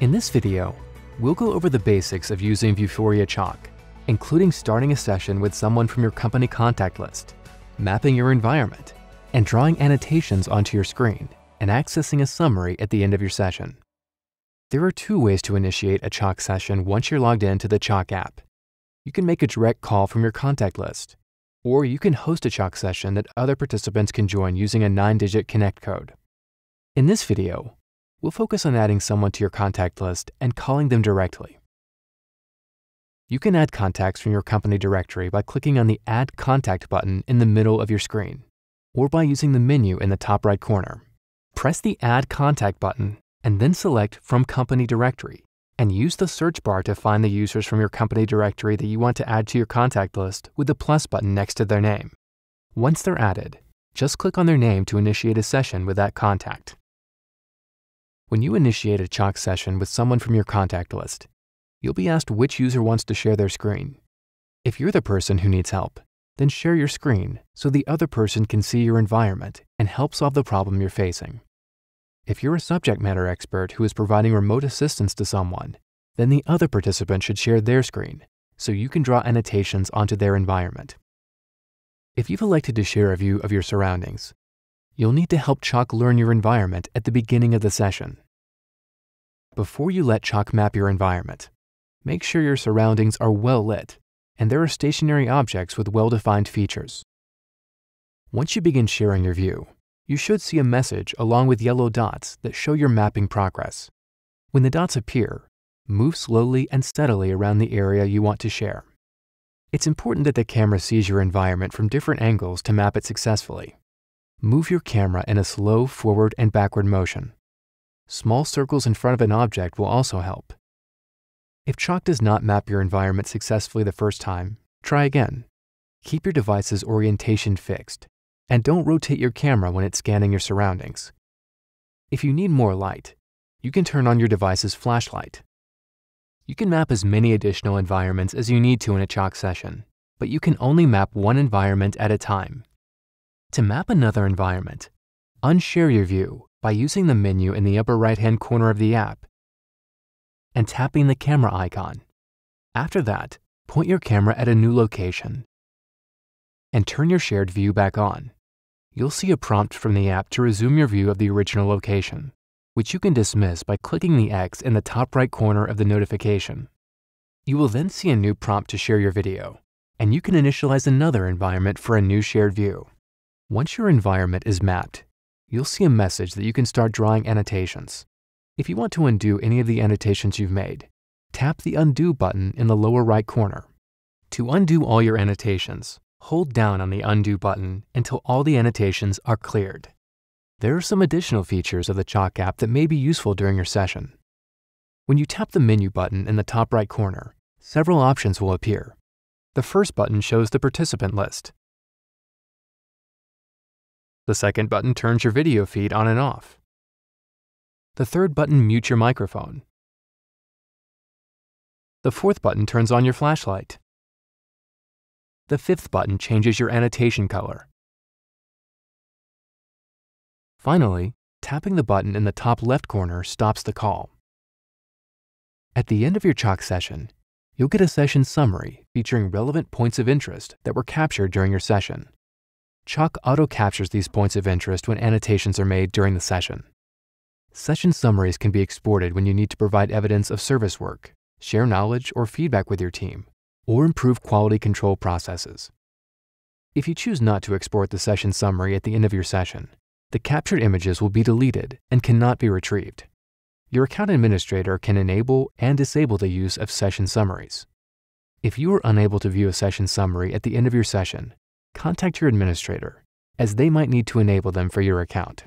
In this video, we'll go over the basics of using Vuforia Chalk, including starting a session with someone from your company contact list, mapping your environment, and drawing annotations onto your screen, and accessing a summary at the end of your session. There are two ways to initiate a Chalk session once you're logged into the Chalk app. You can make a direct call from your contact list, or you can host a Chalk session that other participants can join using a 9-digit connect code. In this video, we'll focus on adding someone to your contact list and calling them directly. You can add contacts from your company directory by clicking on the Add Contact button in the middle of your screen, or by using the menu in the top right corner. Press the Add Contact button and then select From Company Directory and use the search bar to find the users from your company directory that you want to add to your contact list with the plus button next to their name. Once they're added, just click on their name to initiate a session with that contact. When you initiate a Chalk session with someone from your contact list, you'll be asked which user wants to share their screen. If you're the person who needs help, then share your screen so the other person can see your environment and help solve the problem you're facing. If you're a subject matter expert who is providing remote assistance to someone, then the other participant should share their screen so you can draw annotations onto their environment. If you've elected to share a view of your surroundings, you'll need to help Chalk learn your environment at the beginning of the session. Before you let Chalk map your environment, make sure your surroundings are well lit and there are stationary objects with well-defined features. Once you begin sharing your view, you should see a message along with yellow dots that show your mapping progress. When the dots appear, move slowly and steadily around the area you want to share. It's important that the camera sees your environment from different angles to map it successfully. Move your camera in a slow forward and backward motion. Small circles in front of an object will also help. If Chalk does not map your environment successfully the first time, try again. Keep your device's orientation fixed, and don't rotate your camera when it's scanning your surroundings. If you need more light, you can turn on your device's flashlight. You can map as many additional environments as you need to in a Chalk session, but you can only map one environment at a time to map another environment, unshare your view by using the menu in the upper right-hand corner of the app and tapping the camera icon. After that, point your camera at a new location and turn your shared view back on. You'll see a prompt from the app to resume your view of the original location, which you can dismiss by clicking the X in the top right corner of the notification. You will then see a new prompt to share your video, and you can initialize another environment for a new shared view. Once your environment is mapped, you'll see a message that you can start drawing annotations. If you want to undo any of the annotations you've made, tap the Undo button in the lower right corner. To undo all your annotations, hold down on the Undo button until all the annotations are cleared. There are some additional features of the Chalk app that may be useful during your session. When you tap the Menu button in the top right corner, several options will appear. The first button shows the participant list, the second button turns your video feed on and off. The third button mutes your microphone. The fourth button turns on your flashlight. The fifth button changes your annotation color. Finally, tapping the button in the top left corner stops the call. At the end of your Chalk session, you'll get a session summary featuring relevant points of interest that were captured during your session. Chalk auto-captures these points of interest when annotations are made during the session. Session summaries can be exported when you need to provide evidence of service work, share knowledge or feedback with your team, or improve quality control processes. If you choose not to export the session summary at the end of your session, the captured images will be deleted and cannot be retrieved. Your account administrator can enable and disable the use of session summaries. If you are unable to view a session summary at the end of your session, contact your administrator, as they might need to enable them for your account.